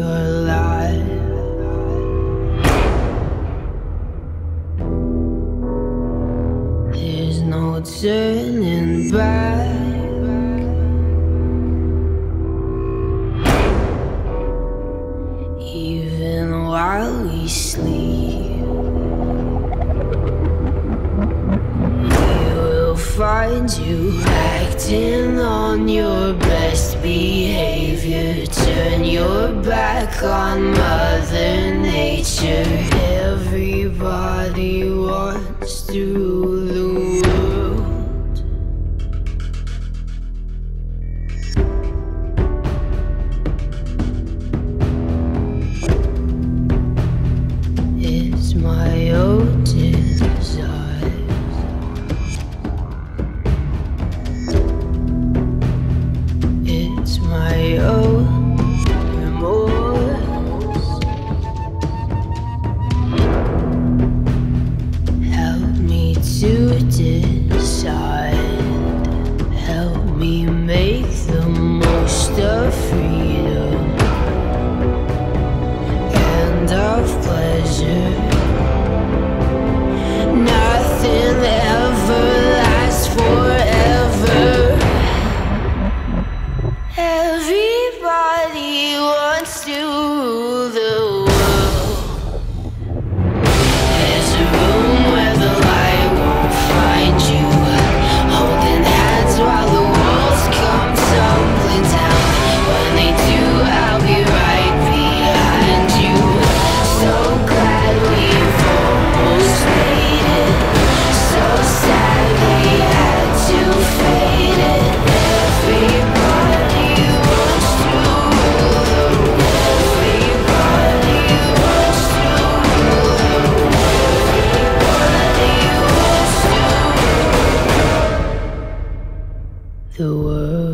alive. There's no turning back. Even while we sleep, find you acting on your best behavior. Turn your back on Mother Nature. Everybody wants to the world. It's my to decide. Help me make the most of freedom the world.